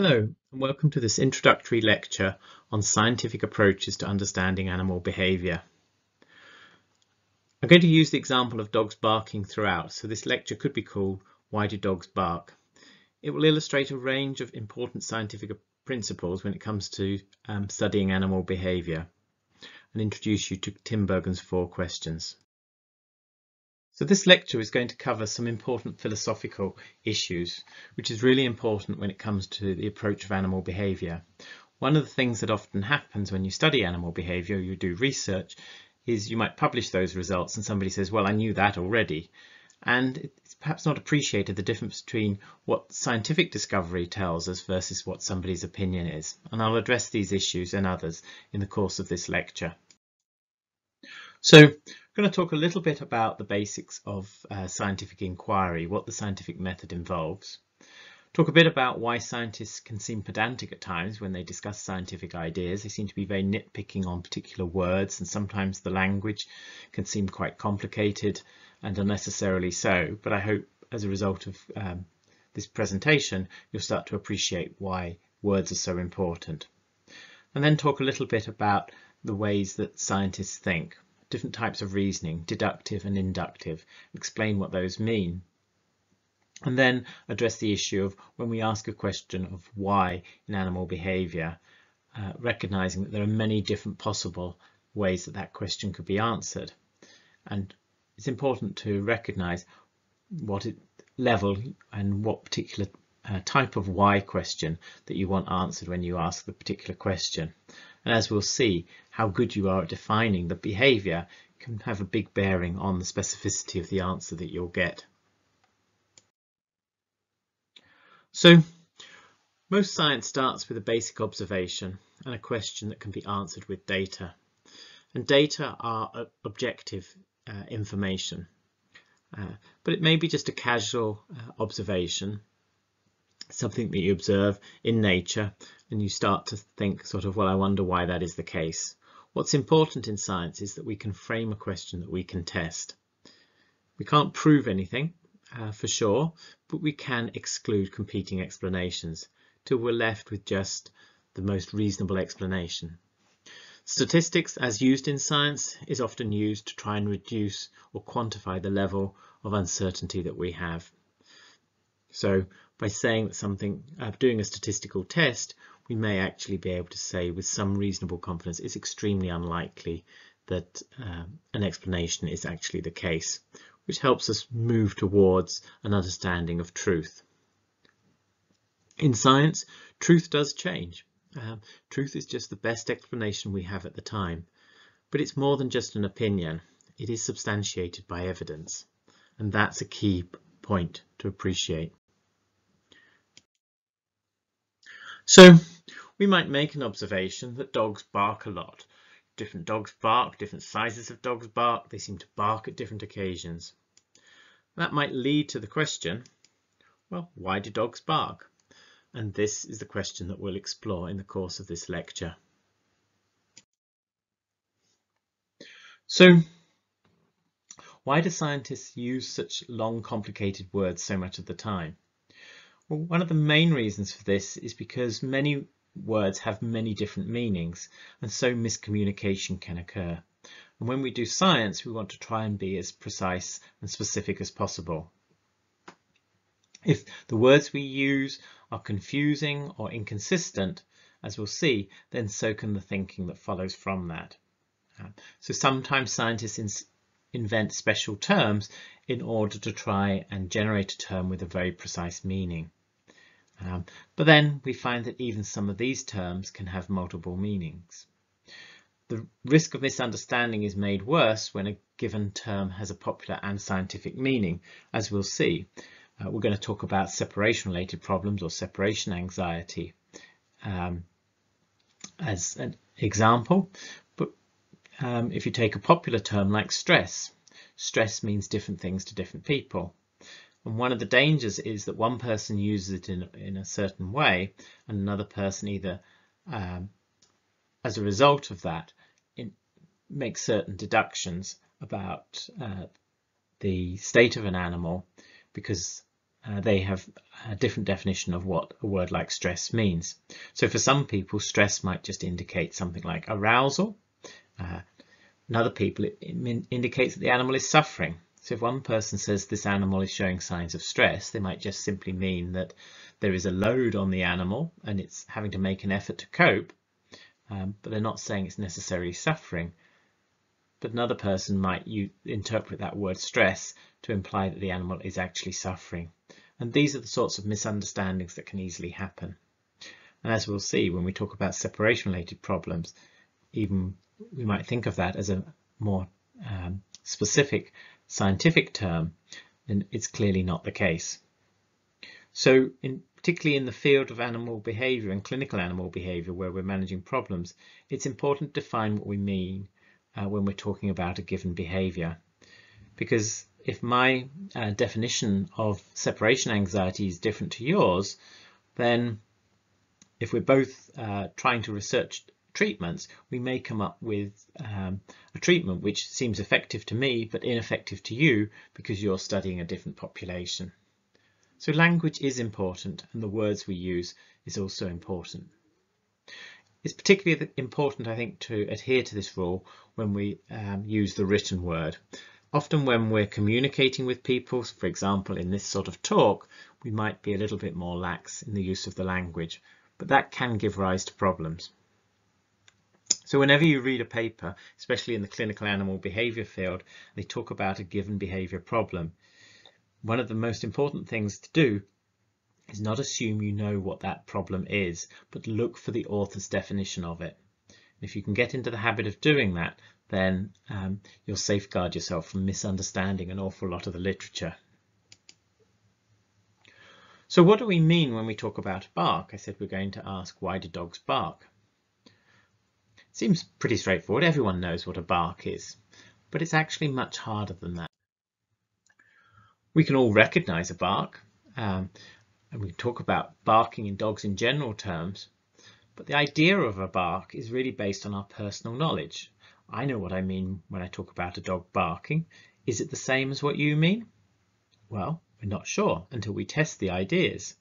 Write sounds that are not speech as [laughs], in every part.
Hello and welcome to this introductory lecture on scientific approaches to understanding animal behaviour. I'm going to use the example of dogs barking throughout, so this lecture could be called Why Do Dogs Bark? It will illustrate a range of important scientific principles when it comes to um, studying animal behaviour and introduce you to Tim Tinbergen's four questions. So this lecture is going to cover some important philosophical issues, which is really important when it comes to the approach of animal behaviour. One of the things that often happens when you study animal behaviour, you do research, is you might publish those results and somebody says, well, I knew that already. And it's perhaps not appreciated the difference between what scientific discovery tells us versus what somebody's opinion is. And I'll address these issues and others in the course of this lecture. So going to talk a little bit about the basics of uh, scientific inquiry, what the scientific method involves. Talk a bit about why scientists can seem pedantic at times when they discuss scientific ideas. They seem to be very nitpicking on particular words and sometimes the language can seem quite complicated and unnecessarily so. But I hope as a result of um, this presentation, you'll start to appreciate why words are so important. And then talk a little bit about the ways that scientists think different types of reasoning, deductive and inductive, explain what those mean. And then address the issue of when we ask a question of why in animal behaviour, uh, recognising that there are many different possible ways that that question could be answered. And it's important to recognise what it, level and what particular uh, type of why question that you want answered when you ask the particular question. And as we'll see, how good you are at defining the behaviour can have a big bearing on the specificity of the answer that you'll get. So most science starts with a basic observation and a question that can be answered with data. And data are objective uh, information, uh, but it may be just a casual uh, observation something that you observe in nature and you start to think sort of, well, I wonder why that is the case. What's important in science is that we can frame a question that we can test. We can't prove anything uh, for sure, but we can exclude competing explanations till we're left with just the most reasonable explanation. Statistics, as used in science, is often used to try and reduce or quantify the level of uncertainty that we have. So by saying that something, uh, doing a statistical test, we may actually be able to say with some reasonable confidence it's extremely unlikely that uh, an explanation is actually the case, which helps us move towards an understanding of truth. In science, truth does change. Uh, truth is just the best explanation we have at the time, but it's more than just an opinion. It is substantiated by evidence, and that's a key point to appreciate. So we might make an observation that dogs bark a lot. Different dogs bark, different sizes of dogs bark, they seem to bark at different occasions. That might lead to the question, well, why do dogs bark? And this is the question that we'll explore in the course of this lecture. So, why do scientists use such long, complicated words so much of the time? Well, one of the main reasons for this is because many words have many different meanings and so miscommunication can occur. And when we do science, we want to try and be as precise and specific as possible. If the words we use are confusing or inconsistent, as we'll see, then so can the thinking that follows from that. Uh, so sometimes scientists invent special terms in order to try and generate a term with a very precise meaning. Um, but then we find that even some of these terms can have multiple meanings. The risk of misunderstanding is made worse when a given term has a popular and scientific meaning, as we'll see. Uh, we're going to talk about separation related problems or separation anxiety um, as an example. But um, if you take a popular term like stress, stress means different things to different people. And one of the dangers is that one person uses it in, in a certain way and another person either um, as a result of that makes certain deductions about uh, the state of an animal because uh, they have a different definition of what a word like stress means. So for some people, stress might just indicate something like arousal. Uh, in other people, it, it indicates that the animal is suffering. So if one person says this animal is showing signs of stress, they might just simply mean that there is a load on the animal and it's having to make an effort to cope, um, but they're not saying it's necessarily suffering. But another person might interpret that word stress to imply that the animal is actually suffering. And these are the sorts of misunderstandings that can easily happen. And as we'll see when we talk about separation related problems, even we might think of that as a more um, specific scientific term, then it's clearly not the case. So in, particularly in the field of animal behavior and clinical animal behavior where we're managing problems, it's important to define what we mean uh, when we're talking about a given behavior. Because if my uh, definition of separation anxiety is different to yours, then if we're both uh, trying to research treatments, we may come up with um, a treatment which seems effective to me but ineffective to you because you're studying a different population. So language is important and the words we use is also important. It's particularly important, I think, to adhere to this rule when we um, use the written word. Often when we're communicating with people, for example, in this sort of talk, we might be a little bit more lax in the use of the language, but that can give rise to problems. So whenever you read a paper, especially in the clinical animal behavior field, they talk about a given behavior problem. One of the most important things to do is not assume you know what that problem is, but look for the author's definition of it. If you can get into the habit of doing that, then um, you'll safeguard yourself from misunderstanding an awful lot of the literature. So what do we mean when we talk about bark? I said we're going to ask why do dogs bark? Seems pretty straightforward. Everyone knows what a bark is, but it's actually much harder than that. We can all recognize a bark, um, and we talk about barking in dogs in general terms, but the idea of a bark is really based on our personal knowledge. I know what I mean when I talk about a dog barking. Is it the same as what you mean? Well, we're not sure until we test the ideas.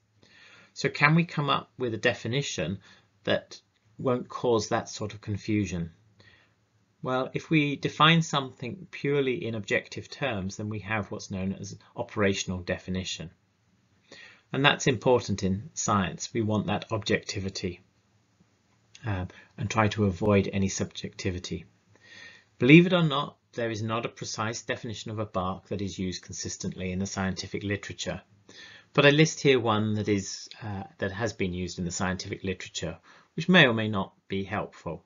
So can we come up with a definition that won't cause that sort of confusion? Well, if we define something purely in objective terms, then we have what's known as an operational definition. And that's important in science. We want that objectivity uh, and try to avoid any subjectivity. Believe it or not, there is not a precise definition of a bark that is used consistently in the scientific literature. But I list here one that is uh, that has been used in the scientific literature, which may or may not be helpful.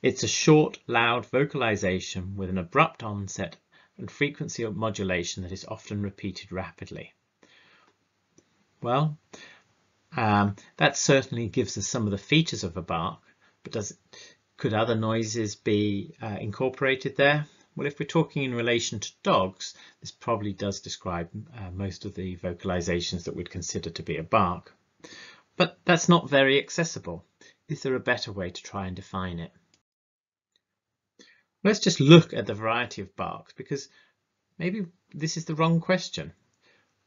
It's a short, loud vocalization with an abrupt onset and frequency of modulation that is often repeated rapidly. Well, um, that certainly gives us some of the features of a bark, but does could other noises be uh, incorporated there? Well, if we're talking in relation to dogs, this probably does describe uh, most of the vocalizations that we'd consider to be a bark. But that's not very accessible. Is there a better way to try and define it? Let's just look at the variety of barks because maybe this is the wrong question.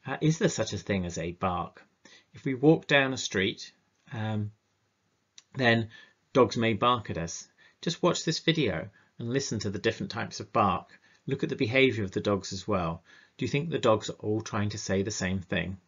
Uh, is there such a thing as a bark? If we walk down a street, um, then Dogs may bark at us. Just watch this video and listen to the different types of bark. Look at the behavior of the dogs as well. Do you think the dogs are all trying to say the same thing?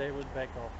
They would back off.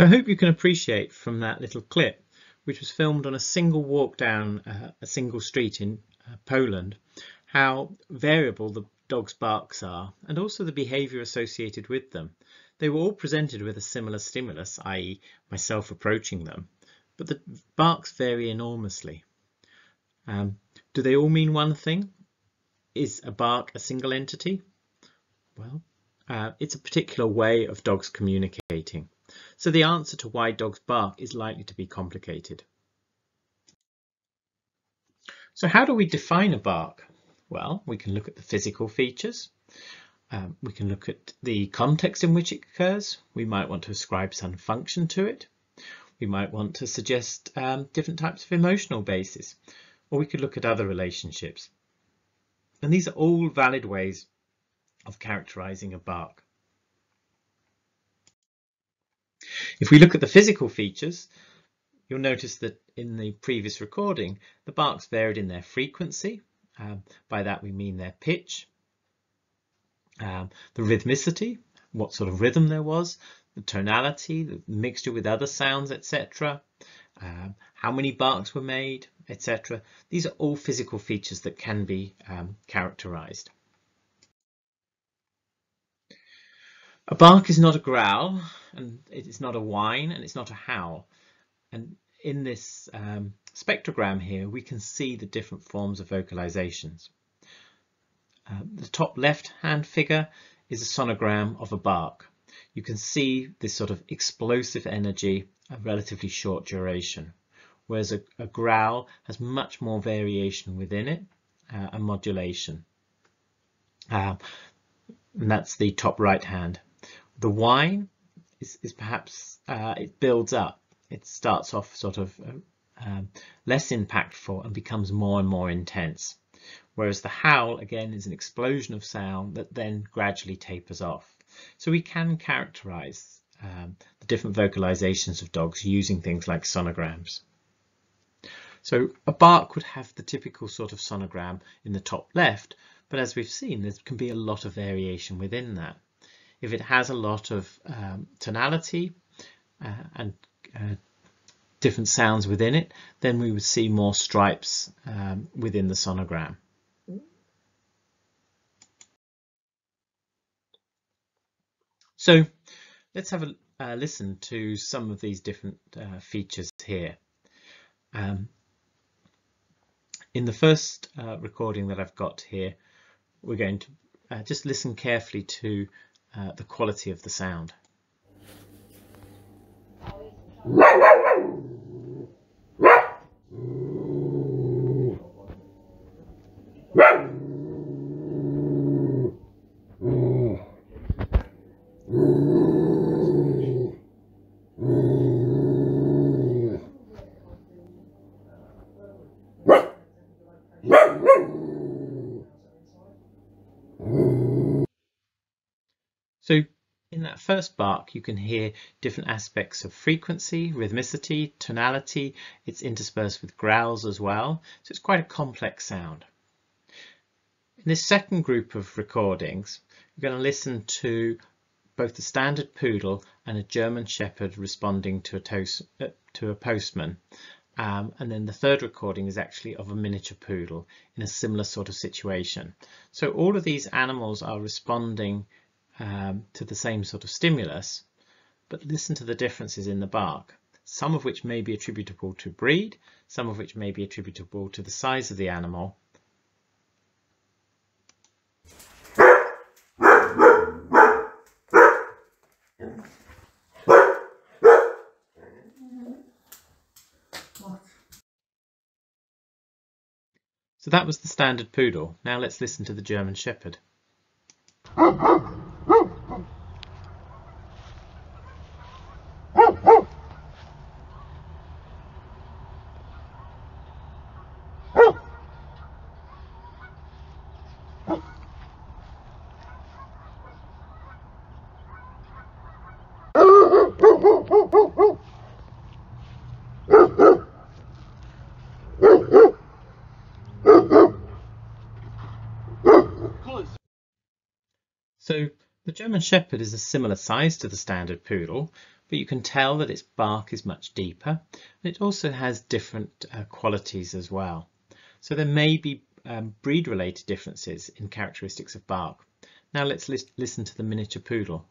So I hope you can appreciate from that little clip, which was filmed on a single walk down uh, a single street in uh, Poland, how variable the dog's barks are and also the behaviour associated with them. They were all presented with a similar stimulus, i.e. myself approaching them, but the barks vary enormously. Um, do they all mean one thing? Is a bark a single entity? Well, uh, it's a particular way of dogs communicating. So the answer to why dogs bark is likely to be complicated. So how do we define a bark? Well, we can look at the physical features. Um, we can look at the context in which it occurs. We might want to ascribe some function to it. We might want to suggest um, different types of emotional basis, or we could look at other relationships. And these are all valid ways of characterizing a bark. If we look at the physical features, you'll notice that in the previous recording, the barks varied in their frequency. Um, by that we mean their pitch, um, the rhythmicity, what sort of rhythm there was, the tonality, the mixture with other sounds, etc. Um, how many barks were made, etc. These are all physical features that can be um, characterized. A bark is not a growl, and it is not a whine, and it's not a howl. And in this um, spectrogram here, we can see the different forms of vocalizations. Uh, the top left-hand figure is a sonogram of a bark. You can see this sort of explosive energy of relatively short duration, whereas a, a growl has much more variation within it uh, and modulation. Uh, and that's the top right hand. The whine is, is perhaps uh, it builds up. It starts off sort of uh, um, less impactful and becomes more and more intense. Whereas the howl again is an explosion of sound that then gradually tapers off. So we can characterize um, the different vocalizations of dogs using things like sonograms. So a bark would have the typical sort of sonogram in the top left, but as we've seen, there can be a lot of variation within that. If it has a lot of um, tonality uh, and uh, different sounds within it, then we would see more stripes um, within the sonogram. So let's have a uh, listen to some of these different uh, features here. Um, in the first uh, recording that I've got here, we're going to uh, just listen carefully to uh, the quality of the sound. [laughs] So in that first bark, you can hear different aspects of frequency, rhythmicity, tonality. It's interspersed with growls as well. So it's quite a complex sound. In this second group of recordings, you're going to listen to both the standard poodle and a German shepherd responding to a, toast, uh, to a postman. Um, and then the third recording is actually of a miniature poodle in a similar sort of situation. So all of these animals are responding um, to the same sort of stimulus, but listen to the differences in the bark, some of which may be attributable to breed, some of which may be attributable to the size of the animal. So that was the standard poodle. Now let's listen to the German Shepherd. So the German Shepherd is a similar size to the standard poodle, but you can tell that its bark is much deeper. And it also has different uh, qualities as well. So there may be um, breed related differences in characteristics of bark. Now let's listen to the miniature poodle.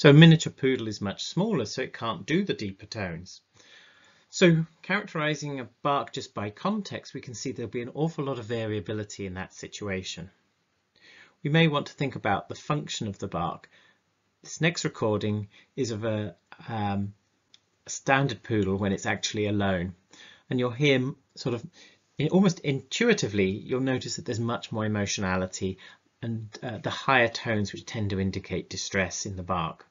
So a miniature poodle is much smaller, so it can't do the deeper tones. So characterizing a bark just by context, we can see there'll be an awful lot of variability in that situation. We may want to think about the function of the bark. This next recording is of a, um, a standard poodle when it's actually alone. And you'll hear sort of almost intuitively, you'll notice that there's much more emotionality and uh, the higher tones which tend to indicate distress in the bark.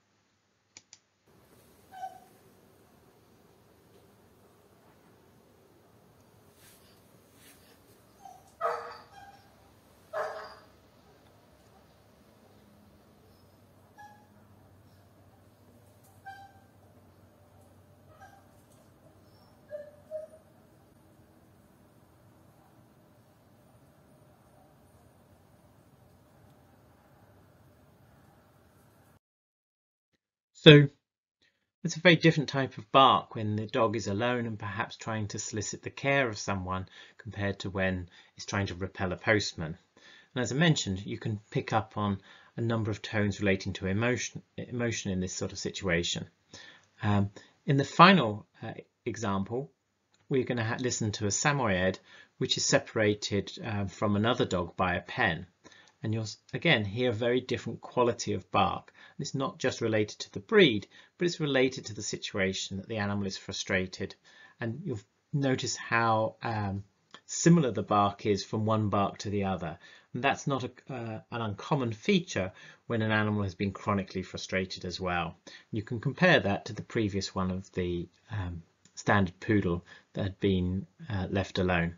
So it's a very different type of bark when the dog is alone and perhaps trying to solicit the care of someone compared to when it's trying to repel a postman. And as I mentioned, you can pick up on a number of tones relating to emotion, emotion in this sort of situation. Um, In the final uh, example, we're going to listen to a Samoyed which is separated uh, from another dog by a pen. And you'll again hear a very different quality of bark. And it's not just related to the breed, but it's related to the situation that the animal is frustrated. And you'll notice how um, similar the bark is from one bark to the other. And that's not a, uh, an uncommon feature when an animal has been chronically frustrated as well. You can compare that to the previous one of the um, standard poodle that had been uh, left alone.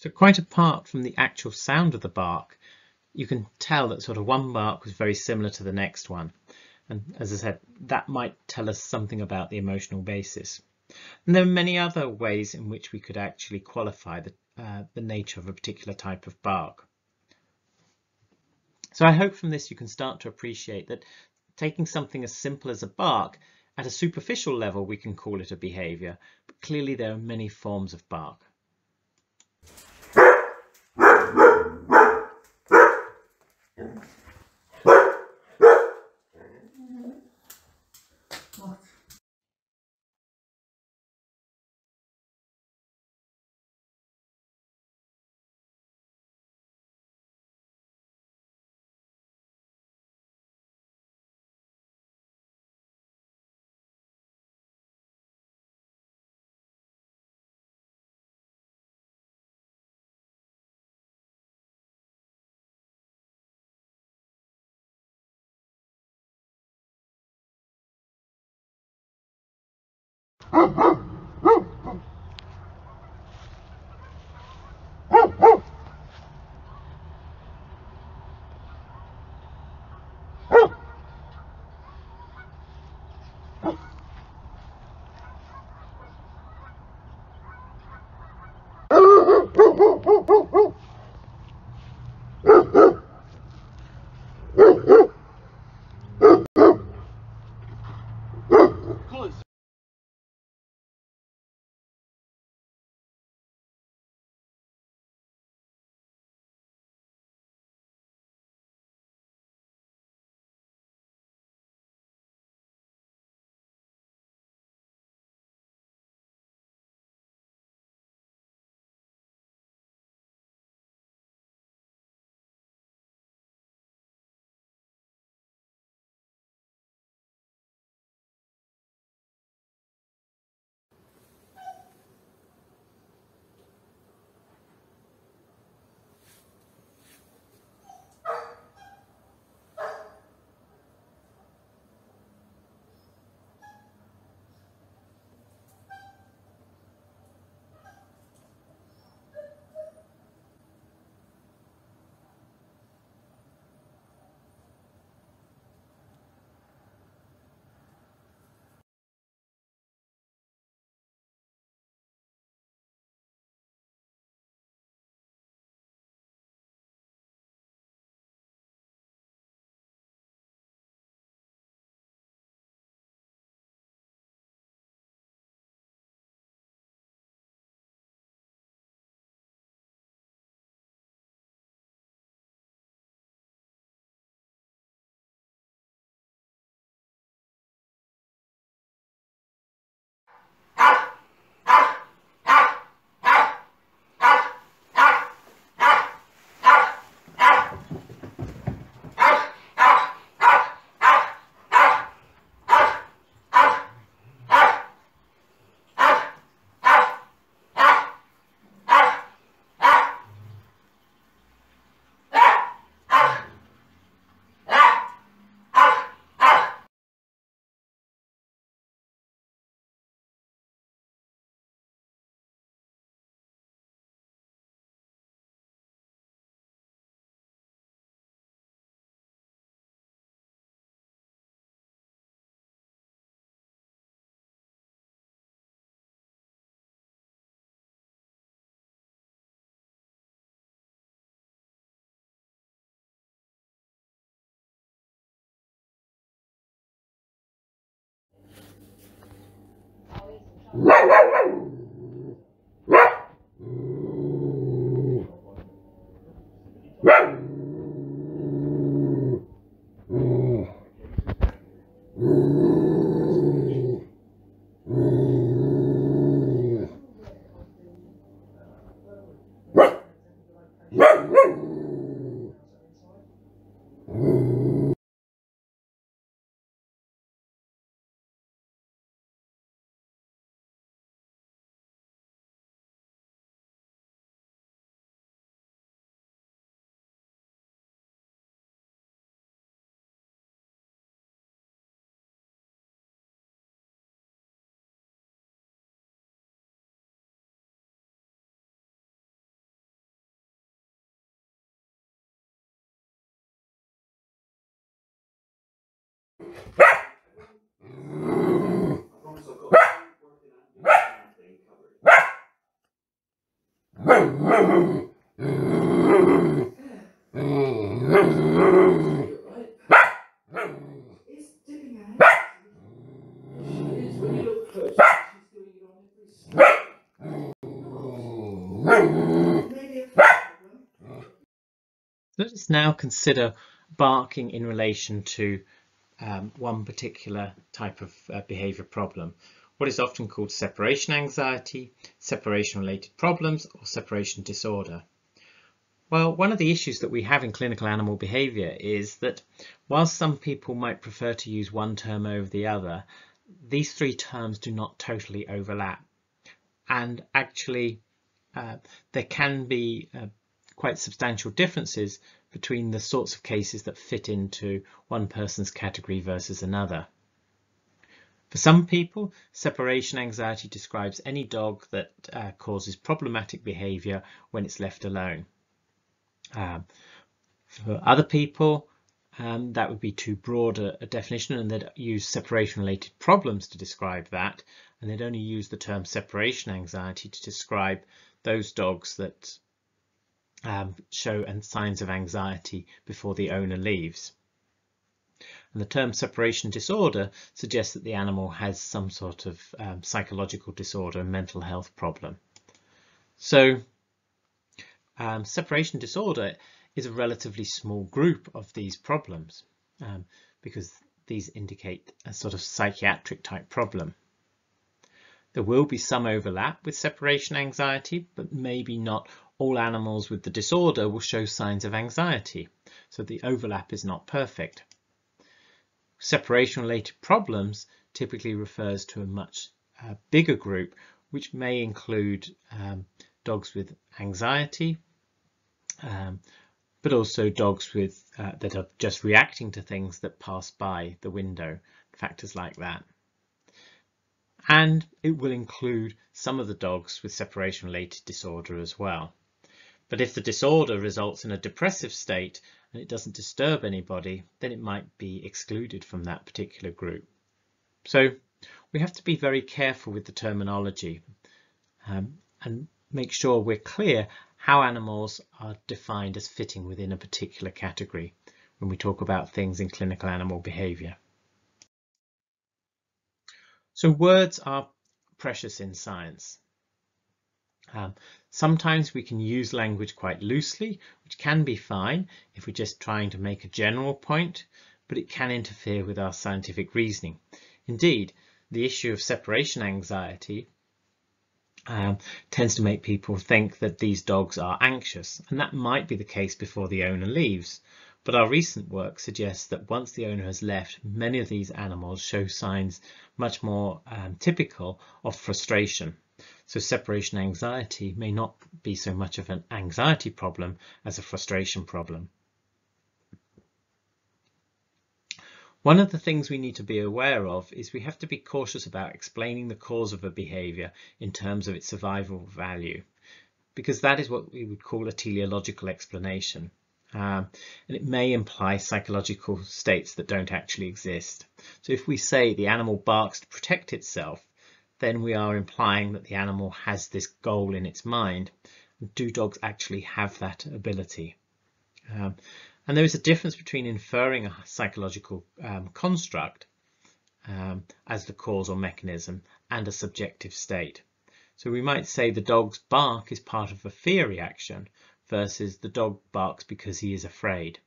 So quite apart from the actual sound of the bark, you can tell that sort of one bark was very similar to the next one. And as I said, that might tell us something about the emotional basis. And there are many other ways in which we could actually qualify the, uh, the nature of a particular type of bark. So I hope from this you can start to appreciate that taking something as simple as a bark, at a superficial level we can call it a behaviour, but clearly there are many forms of bark. Uh-huh. [laughs] Woo! [laughs] Let us now consider barking in relation to um, one particular type of uh, behaviour problem, what is often called separation anxiety, separation related problems or separation disorder. Well, one of the issues that we have in clinical animal behaviour is that whilst some people might prefer to use one term over the other, these three terms do not totally overlap. And actually, uh, there can be uh, quite substantial differences between the sorts of cases that fit into one person's category versus another. For some people, separation anxiety describes any dog that uh, causes problematic behaviour when it's left alone. Um, for other people, um, that would be too broad a, a definition and they'd use separation related problems to describe that and they'd only use the term separation anxiety to describe those dogs that um, show and signs of anxiety before the owner leaves. And the term separation disorder suggests that the animal has some sort of um, psychological disorder, mental health problem. So um, separation disorder is a relatively small group of these problems um, because these indicate a sort of psychiatric type problem. There will be some overlap with separation anxiety, but maybe not all animals with the disorder will show signs of anxiety, so the overlap is not perfect. Separation related problems typically refers to a much uh, bigger group, which may include um, dogs with anxiety, um, but also dogs with uh, that are just reacting to things that pass by the window, factors like that. And it will include some of the dogs with separation related disorder as well. But if the disorder results in a depressive state and it doesn't disturb anybody, then it might be excluded from that particular group. So we have to be very careful with the terminology um, and make sure we're clear how animals are defined as fitting within a particular category when we talk about things in clinical animal behaviour. So words are precious in science. Um, sometimes we can use language quite loosely, which can be fine if we're just trying to make a general point, but it can interfere with our scientific reasoning. Indeed, the issue of separation anxiety um, tends to make people think that these dogs are anxious, and that might be the case before the owner leaves. But our recent work suggests that once the owner has left, many of these animals show signs much more um, typical of frustration. So separation anxiety may not be so much of an anxiety problem as a frustration problem. One of the things we need to be aware of is we have to be cautious about explaining the cause of a behaviour in terms of its survival value, because that is what we would call a teleological explanation. Um, and it may imply psychological states that don't actually exist. So if we say the animal barks to protect itself, then we are implying that the animal has this goal in its mind. Do dogs actually have that ability? Um, and there is a difference between inferring a psychological um, construct um, as the cause or mechanism and a subjective state. So we might say the dog's bark is part of a fear reaction versus the dog barks because he is afraid.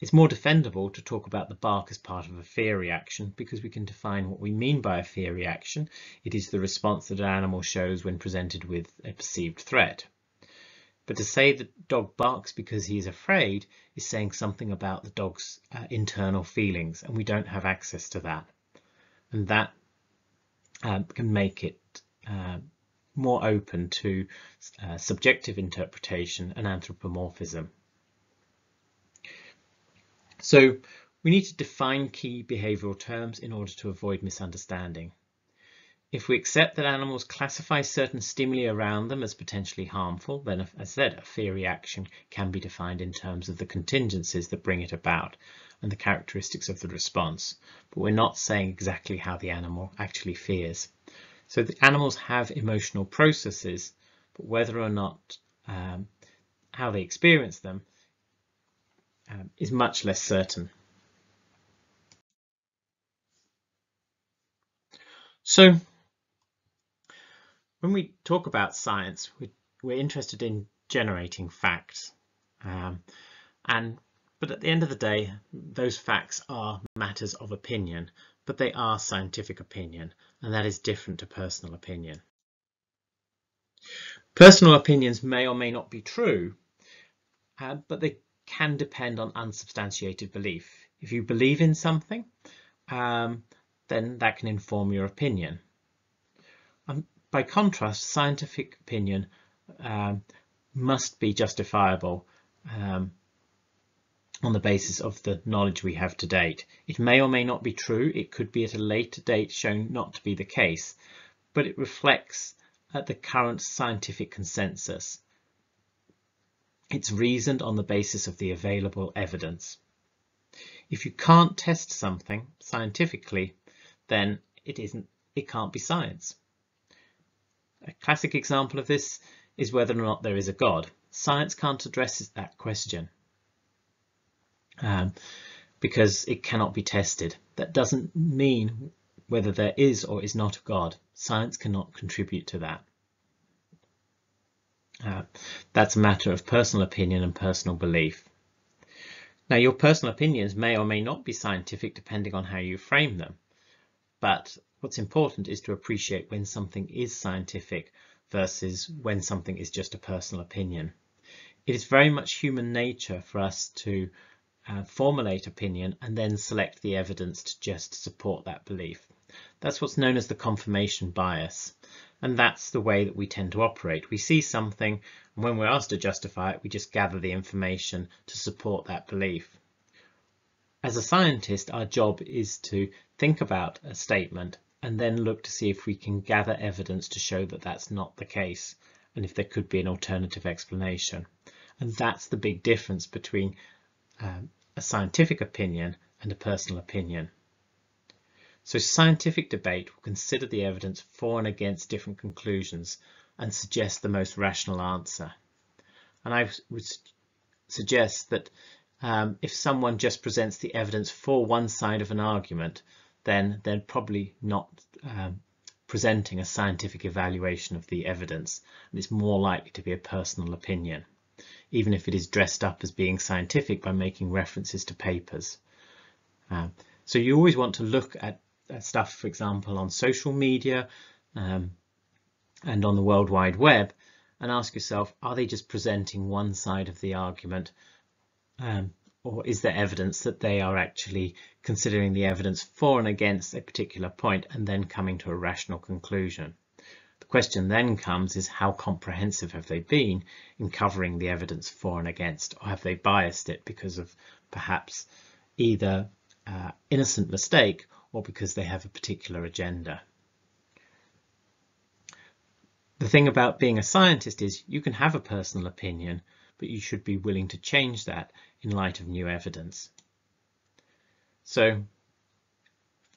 It's more defendable to talk about the bark as part of a fear reaction because we can define what we mean by a fear reaction. It is the response that an animal shows when presented with a perceived threat. But to say the dog barks because he is afraid is saying something about the dog's uh, internal feelings and we don't have access to that. And that uh, can make it uh, more open to uh, subjective interpretation and anthropomorphism. So we need to define key behavioural terms in order to avoid misunderstanding. If we accept that animals classify certain stimuli around them as potentially harmful, then, as I said, a fear reaction can be defined in terms of the contingencies that bring it about and the characteristics of the response. But we're not saying exactly how the animal actually fears. So the animals have emotional processes, but whether or not um, how they experience them um, is much less certain. So when we talk about science, we, we're interested in generating facts. Um, and but at the end of the day, those facts are matters of opinion, but they are scientific opinion, and that is different to personal opinion. Personal opinions may or may not be true, uh, but they can depend on unsubstantiated belief. If you believe in something, um, then that can inform your opinion. Um, by contrast, scientific opinion um, must be justifiable um, on the basis of the knowledge we have to date. It may or may not be true. It could be at a later date shown not to be the case, but it reflects uh, the current scientific consensus. It's reasoned on the basis of the available evidence. If you can't test something scientifically, then it isn't, it can't be science. A classic example of this is whether or not there is a God. Science can't address that question um, because it cannot be tested. That doesn't mean whether there is or is not a God. Science cannot contribute to that. Uh, that's a matter of personal opinion and personal belief. Now, your personal opinions may or may not be scientific depending on how you frame them. But what's important is to appreciate when something is scientific versus when something is just a personal opinion. It is very much human nature for us to uh, formulate opinion and then select the evidence to just support that belief. That's what's known as the confirmation bias. And that's the way that we tend to operate. We see something, and when we're asked to justify it, we just gather the information to support that belief. As a scientist, our job is to think about a statement and then look to see if we can gather evidence to show that that's not the case and if there could be an alternative explanation. And that's the big difference between um, a scientific opinion and a personal opinion. So scientific debate will consider the evidence for and against different conclusions and suggest the most rational answer. And I would suggest that um, if someone just presents the evidence for one side of an argument, then they're probably not um, presenting a scientific evaluation of the evidence, and it's more likely to be a personal opinion, even if it is dressed up as being scientific by making references to papers. Um, so you always want to look at, at, stuff, for example, on social media um, and on the World Wide Web and ask yourself, are they just presenting one side of the argument um, or is there evidence that they are actually considering the evidence for and against a particular point and then coming to a rational conclusion? The question then comes is how comprehensive have they been in covering the evidence for and against or have they biased it because of perhaps either uh, innocent mistake or because they have a particular agenda. The thing about being a scientist is you can have a personal opinion, but you should be willing to change that in light of new evidence. So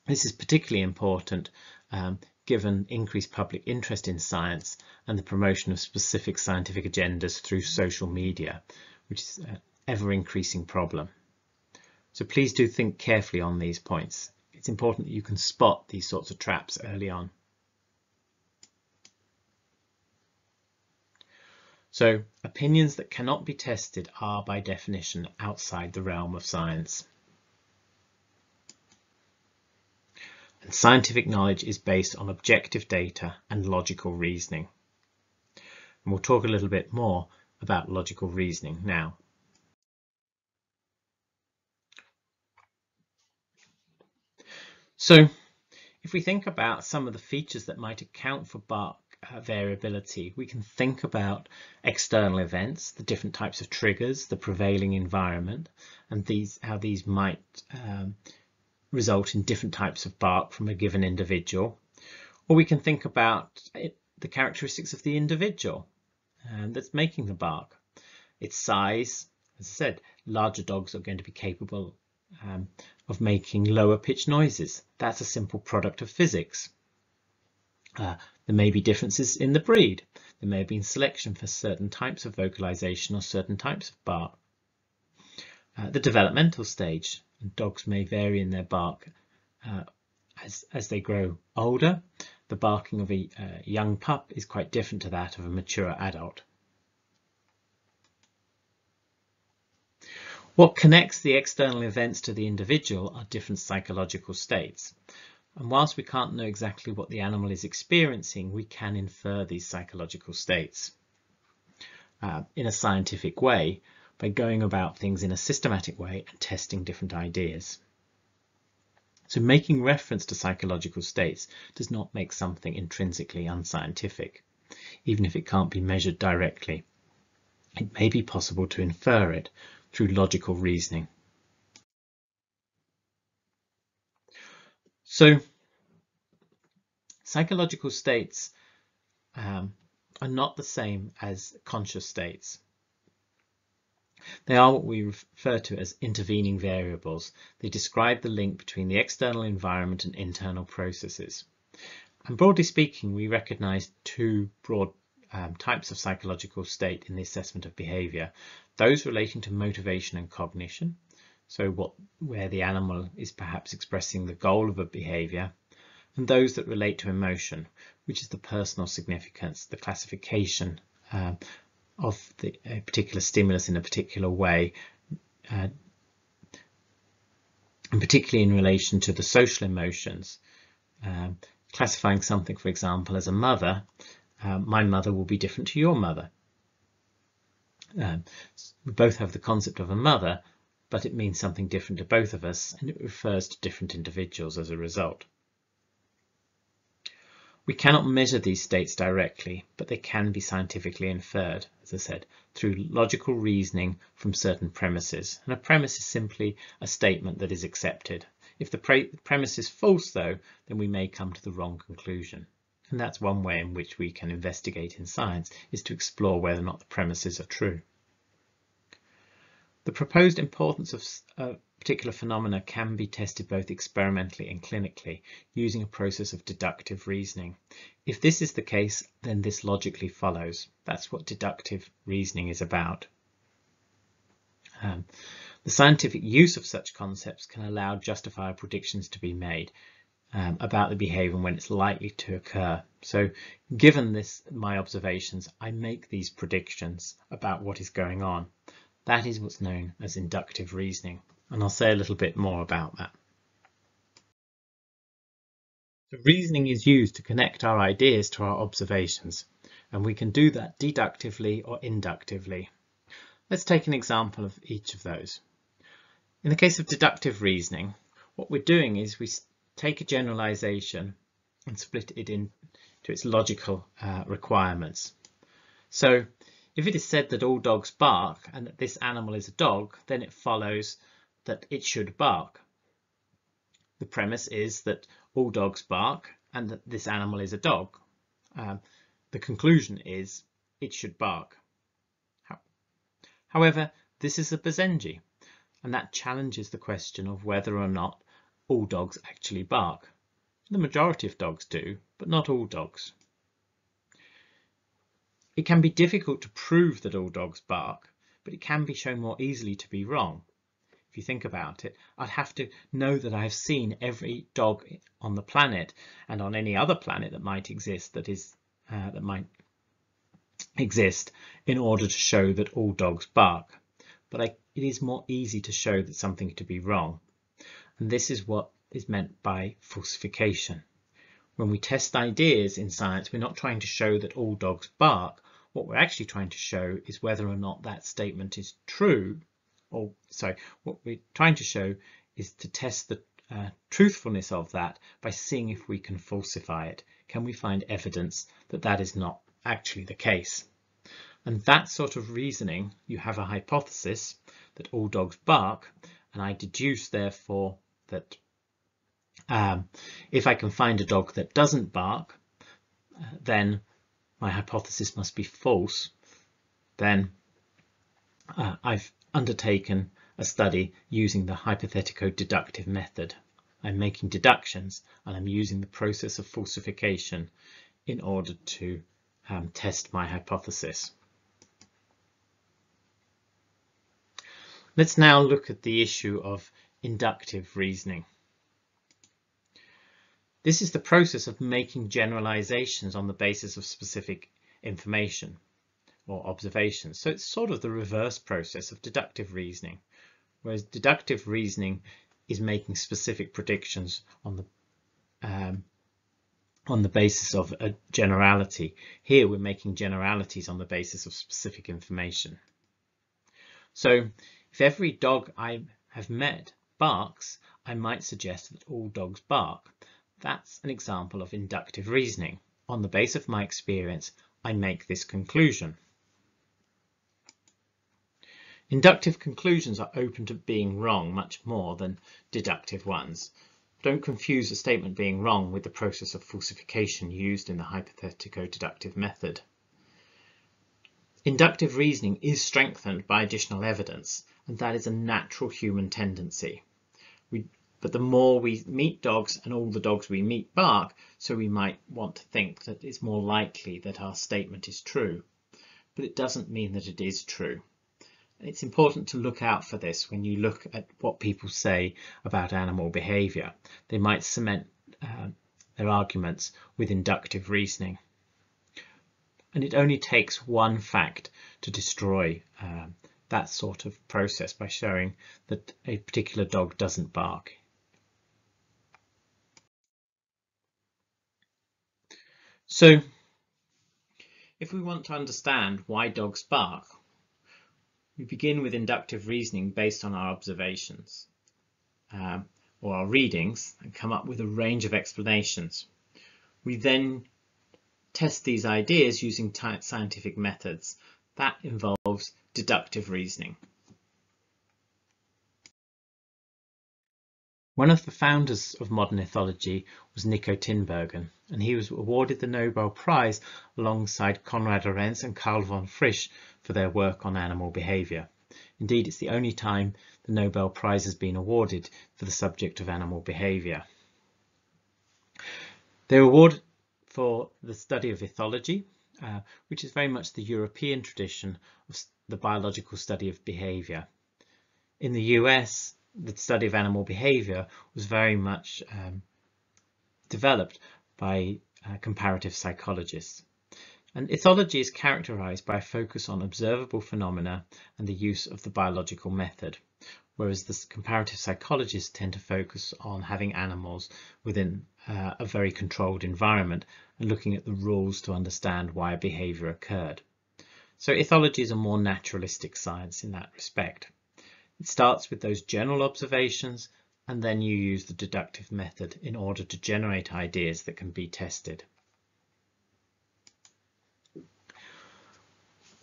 this is particularly important um, given increased public interest in science and the promotion of specific scientific agendas through social media, which is an ever increasing problem. So please do think carefully on these points. It's important that you can spot these sorts of traps early on. So opinions that cannot be tested are by definition outside the realm of science. And scientific knowledge is based on objective data and logical reasoning. And we'll talk a little bit more about logical reasoning now. So if we think about some of the features that might account for bark uh, variability, we can think about external events, the different types of triggers, the prevailing environment, and these how these might um, result in different types of bark from a given individual. Or we can think about it, the characteristics of the individual um, that's making the bark. Its size, as I said, larger dogs are going to be capable um, of making lower pitch noises. That's a simple product of physics. Uh, there may be differences in the breed. There may have been selection for certain types of vocalization or certain types of bark. Uh, the developmental stage. Dogs may vary in their bark uh, as, as they grow older. The barking of a uh, young pup is quite different to that of a mature adult. What connects the external events to the individual are different psychological states. And whilst we can't know exactly what the animal is experiencing, we can infer these psychological states uh, in a scientific way by going about things in a systematic way and testing different ideas. So making reference to psychological states does not make something intrinsically unscientific, even if it can't be measured directly. It may be possible to infer it through logical reasoning. So psychological states um, are not the same as conscious states. They are what we refer to as intervening variables. They describe the link between the external environment and internal processes. And broadly speaking, we recognize two broad um, types of psychological state in the assessment of behavior. Those relating to motivation and cognition, so what where the animal is perhaps expressing the goal of a behavior, and those that relate to emotion, which is the personal significance, the classification um, of the, a particular stimulus in a particular way, uh, and particularly in relation to the social emotions. Um, classifying something, for example, as a mother uh, my mother will be different to your mother. Um, we both have the concept of a mother, but it means something different to both of us, and it refers to different individuals as a result. We cannot measure these states directly, but they can be scientifically inferred, as I said, through logical reasoning from certain premises. And a premise is simply a statement that is accepted. If the pre premise is false, though, then we may come to the wrong conclusion. And that's one way in which we can investigate in science, is to explore whether or not the premises are true. The proposed importance of a particular phenomena can be tested both experimentally and clinically using a process of deductive reasoning. If this is the case, then this logically follows. That's what deductive reasoning is about. Um, the scientific use of such concepts can allow justifiable predictions to be made, um, about the behavior and when it's likely to occur. So given this, my observations, I make these predictions about what is going on. That is what's known as inductive reasoning. And I'll say a little bit more about that. So reasoning is used to connect our ideas to our observations, and we can do that deductively or inductively. Let's take an example of each of those. In the case of deductive reasoning, what we're doing is we take a generalization and split it into its logical uh, requirements. So if it is said that all dogs bark and that this animal is a dog, then it follows that it should bark. The premise is that all dogs bark and that this animal is a dog. Um, the conclusion is it should bark. However, this is a Basenji, and that challenges the question of whether or not all dogs actually bark. The majority of dogs do, but not all dogs. It can be difficult to prove that all dogs bark, but it can be shown more easily to be wrong. if you think about it, I'd have to know that I have seen every dog on the planet and on any other planet that might exist that is uh, that might exist in order to show that all dogs bark. But I, it is more easy to show that something to be wrong. And this is what is meant by falsification. When we test ideas in science, we're not trying to show that all dogs bark. What we're actually trying to show is whether or not that statement is true. Or sorry, what we're trying to show is to test the uh, truthfulness of that by seeing if we can falsify it. Can we find evidence that that is not actually the case? And that sort of reasoning, you have a hypothesis that all dogs bark, and I deduce therefore that um, if I can find a dog that doesn't bark, then my hypothesis must be false. Then uh, I've undertaken a study using the hypothetico-deductive method. I'm making deductions and I'm using the process of falsification in order to um, test my hypothesis. Let's now look at the issue of inductive reasoning. This is the process of making generalizations on the basis of specific information or observations. So it's sort of the reverse process of deductive reasoning, whereas deductive reasoning is making specific predictions on the um, on the basis of a generality. Here we're making generalities on the basis of specific information. So if every dog I have met barks, I might suggest that all dogs bark. That's an example of inductive reasoning. On the basis of my experience, I make this conclusion. Inductive conclusions are open to being wrong much more than deductive ones. Don't confuse a statement being wrong with the process of falsification used in the hypothetico-deductive method. Inductive reasoning is strengthened by additional evidence, and that is a natural human tendency. We but the more we meet dogs and all the dogs we meet bark, so we might want to think that it's more likely that our statement is true. But it doesn't mean that it is true. It's important to look out for this when you look at what people say about animal behaviour. They might cement uh, their arguments with inductive reasoning. And it only takes one fact to destroy uh, that sort of process by showing that a particular dog doesn't bark. So if we want to understand why dogs bark, we begin with inductive reasoning based on our observations um, or our readings and come up with a range of explanations. We then test these ideas using scientific methods. That involves deductive reasoning. One of the founders of modern ethology was Niko Tinbergen, and he was awarded the Nobel Prize alongside Konrad Lorenz and Karl von Frisch for their work on animal behaviour. Indeed, it's the only time the Nobel Prize has been awarded for the subject of animal behaviour. They were awarded for the study of ethology, uh, which is very much the European tradition of the biological study of behaviour. In the US, the study of animal behavior was very much um, developed by uh, comparative psychologists. And ethology is characterized by a focus on observable phenomena and the use of the biological method, whereas the comparative psychologists tend to focus on having animals within uh, a very controlled environment and looking at the rules to understand why a behavior occurred. So ethology is a more naturalistic science in that respect. It starts with those general observations and then you use the deductive method in order to generate ideas that can be tested.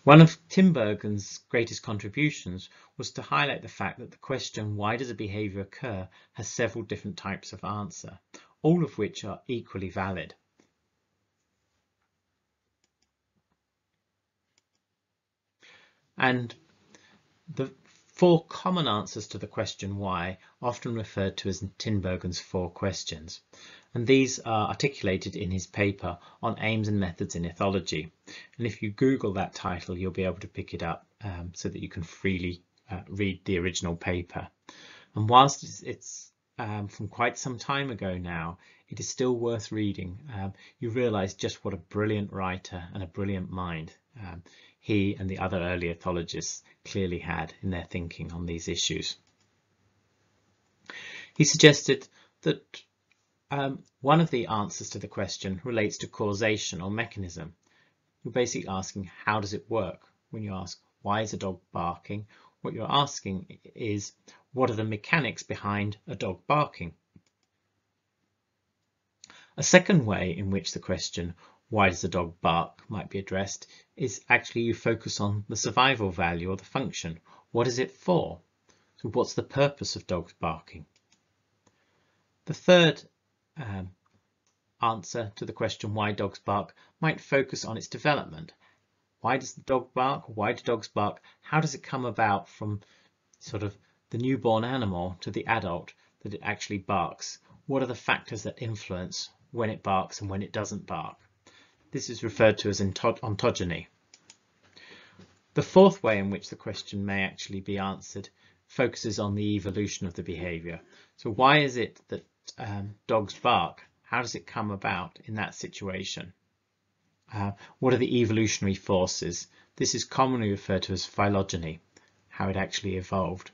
One of Tim Tinbergen's greatest contributions was to highlight the fact that the question why does a behaviour occur? has several different types of answer, all of which are equally valid. And the Four common answers to the question why, often referred to as Tinbergen's four questions, and these are articulated in his paper on aims and methods in ethology. And if you Google that title, you'll be able to pick it up um, so that you can freely uh, read the original paper. And whilst it's, it's um, from quite some time ago now, it is still worth reading. Um, you realise just what a brilliant writer and a brilliant mind um, he and the other early ethologists clearly had in their thinking on these issues. He suggested that um, one of the answers to the question relates to causation or mechanism. You're basically asking how does it work? When you ask why is a dog barking, what you're asking is what are the mechanics behind a dog barking? A second way in which the question why does the dog bark might be addressed is actually you focus on the survival value or the function. What is it for? So what's the purpose of dogs barking? The third um, answer to the question why dogs bark might focus on its development. Why does the dog bark? Why do dogs bark? How does it come about from sort of the newborn animal to the adult that it actually barks? What are the factors that influence when it barks and when it doesn't bark? This is referred to as ontogeny. The fourth way in which the question may actually be answered focuses on the evolution of the behaviour. So why is it that um, dogs bark? How does it come about in that situation? Uh, what are the evolutionary forces? This is commonly referred to as phylogeny, how it actually evolved.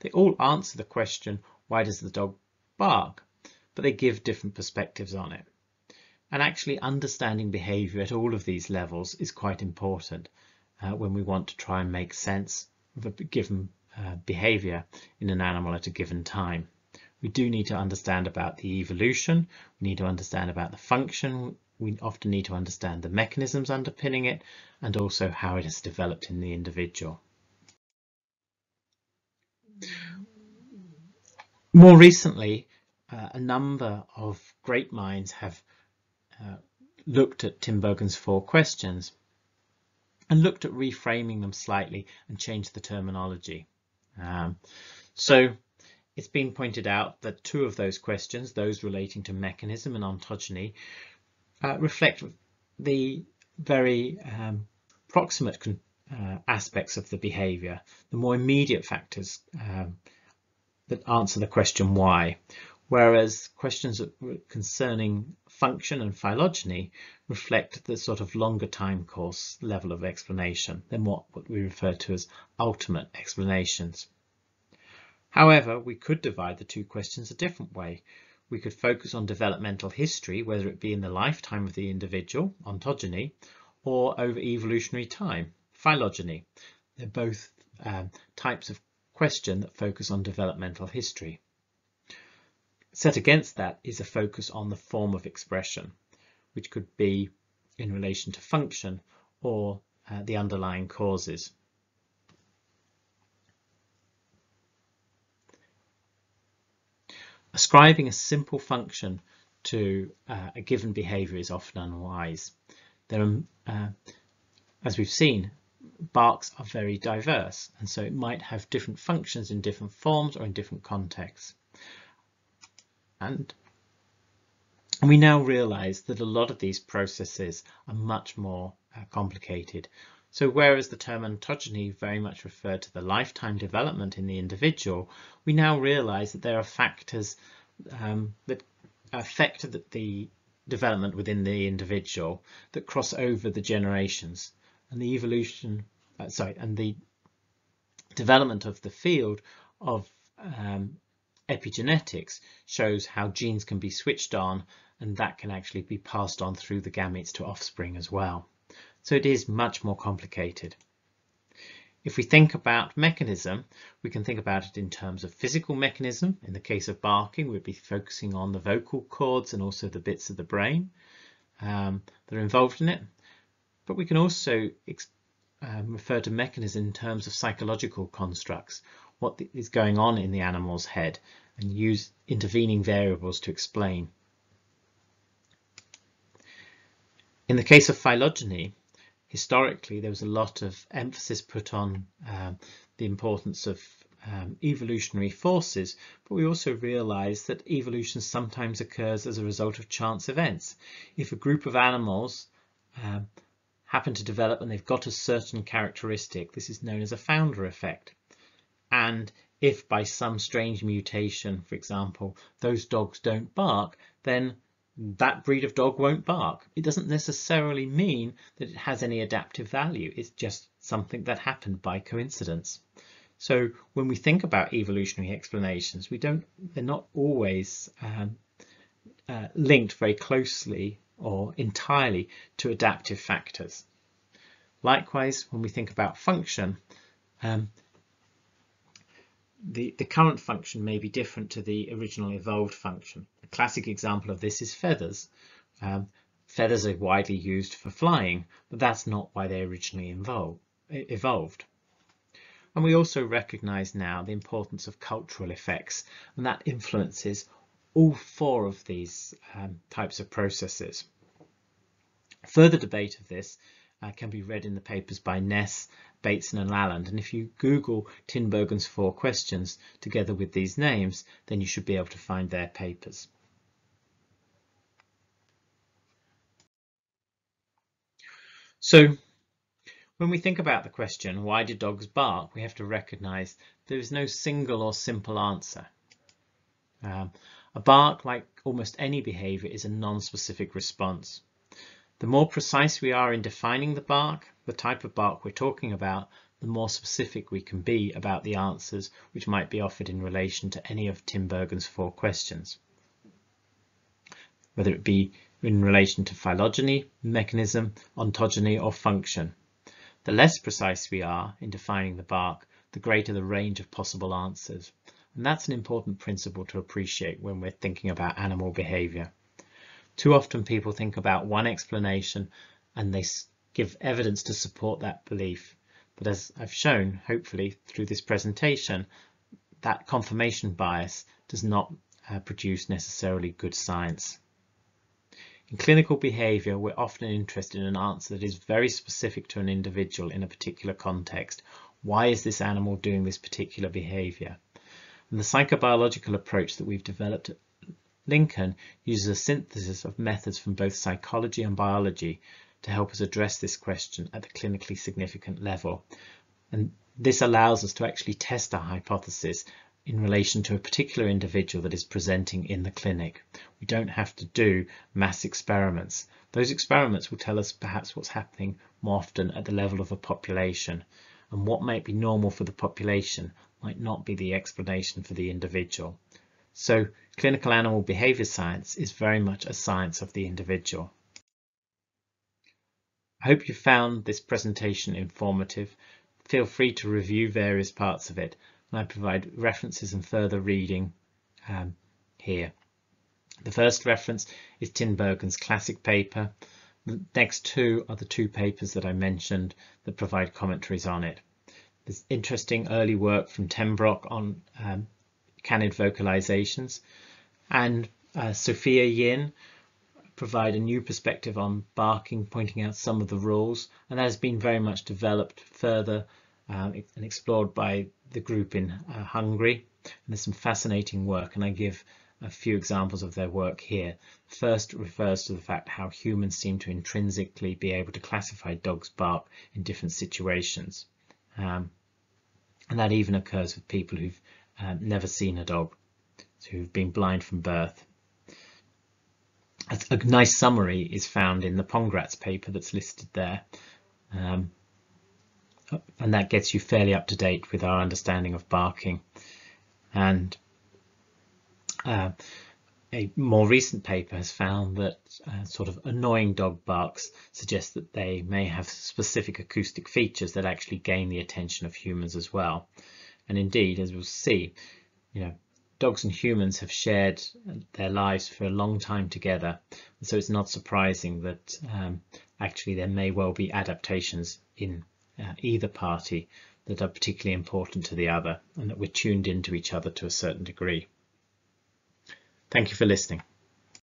They all answer the question, why does the dog bark? But they give different perspectives on it. And actually understanding behaviour at all of these levels is quite important uh, when we want to try and make sense of a given uh, behaviour in an animal at a given time. We do need to understand about the evolution, we need to understand about the function, we often need to understand the mechanisms underpinning it and also how it has developed in the individual. More recently, uh, a number of great minds have uh, looked at Tim Tinbergen's four questions and looked at reframing them slightly and changed the terminology. Um, so it's been pointed out that two of those questions, those relating to mechanism and ontogeny, uh, reflect the very um, proximate uh, aspects of the behaviour, the more immediate factors um, that answer the question why, whereas questions concerning function and phylogeny reflect the sort of longer time course level of explanation. Than what, what we refer to as ultimate explanations. However, we could divide the two questions a different way. We could focus on developmental history, whether it be in the lifetime of the individual, ontogeny, or over evolutionary time, phylogeny. They're both um, types of question that focus on developmental history. Set against that is a focus on the form of expression, which could be in relation to function or uh, the underlying causes. Ascribing a simple function to uh, a given behavior is often unwise. There are, uh, as we've seen, barks are very diverse, and so it might have different functions in different forms or in different contexts. And we now realize that a lot of these processes are much more uh, complicated. So whereas the term ontogeny very much referred to the lifetime development in the individual, we now realize that there are factors um, that affect the, the development within the individual that cross over the generations and the evolution, uh, sorry, and the development of the field of um, epigenetics shows how genes can be switched on and that can actually be passed on through the gametes to offspring as well. So it is much more complicated. If we think about mechanism, we can think about it in terms of physical mechanism. In the case of barking, we'd be focusing on the vocal cords and also the bits of the brain um, that are involved in it. But we can also um, refer to mechanism in terms of psychological constructs what is going on in the animal's head and use intervening variables to explain. In the case of phylogeny, historically there was a lot of emphasis put on um, the importance of um, evolutionary forces, but we also realize that evolution sometimes occurs as a result of chance events. If a group of animals um, happen to develop and they've got a certain characteristic, this is known as a founder effect and if by some strange mutation, for example, those dogs don't bark, then that breed of dog won't bark. It doesn't necessarily mean that it has any adaptive value. It's just something that happened by coincidence. So when we think about evolutionary explanations, we don't, they're not always um, uh, linked very closely or entirely to adaptive factors. Likewise, when we think about function, um, the, the current function may be different to the original evolved function. Classic example of this is feathers. Um, feathers are widely used for flying, but that's not why they originally involved, evolved. And we also recognize now the importance of cultural effects, and that influences all four of these um, types of processes. Further debate of this uh, can be read in the papers by Nesse, Bateson and Laland. And if you Google Tinbergen's four questions together with these names, then you should be able to find their papers. So when we think about the question, why do dogs bark, we have to recognize there is no single or simple answer. Um, a bark, like almost any behavior, is a non-specific response. The more precise we are in defining the bark, the type of bark we're talking about, the more specific we can be about the answers which might be offered in relation to any of Tinbergen's four questions. Whether it be in relation to phylogeny, mechanism, ontogeny or function. The less precise we are in defining the bark, the greater the range of possible answers. And that's an important principle to appreciate when we're thinking about animal behavior. Too often people think about one explanation and they give evidence to support that belief. But as I've shown, hopefully through this presentation, that confirmation bias does not uh, produce necessarily good science. In clinical behaviour, we're often interested in an answer that is very specific to an individual in a particular context. Why is this animal doing this particular behaviour? And the psychobiological approach that we've developed at Lincoln uses a synthesis of methods from both psychology and biology to help us address this question at the clinically significant level. And this allows us to actually test our hypothesis in relation to a particular individual that is presenting in the clinic. We don't have to do mass experiments. Those experiments will tell us perhaps what's happening more often at the level of a population and what might be normal for the population might not be the explanation for the individual. So clinical animal behavior science is very much a science of the individual. I hope you found this presentation informative. Feel free to review various parts of it and I provide references and further reading um, here. The first reference is Tinbergen's classic paper. The next two are the two papers that I mentioned that provide commentaries on it. There's interesting early work from Tembrock on um, canid vocalizations. And uh, Sophia Yin provide a new perspective on barking, pointing out some of the rules, and that has been very much developed further um, and explored by the group in uh, Hungary. And there's some fascinating work, and I give a few examples of their work here. First refers to the fact how humans seem to intrinsically be able to classify dogs' bark in different situations. Um, and that even occurs with people who've um, never seen a dog, who've been blind from birth. A, a, nice summary is found in the Pongrácz paper that's listed there. Um, and that gets you fairly up to date with our understanding of barking. And uh, a more recent paper has found that uh, sort of annoying dog barks suggest that they may have specific acoustic features that actually gain the attention of humans as well. And indeed, as we'll see, you know, dogs and humans have shared their lives for a long time together. So it's not surprising that um, actually there may well be adaptations in uh, either party that are particularly important to the other and that we're tuned into each other to a certain degree. Thank you for listening.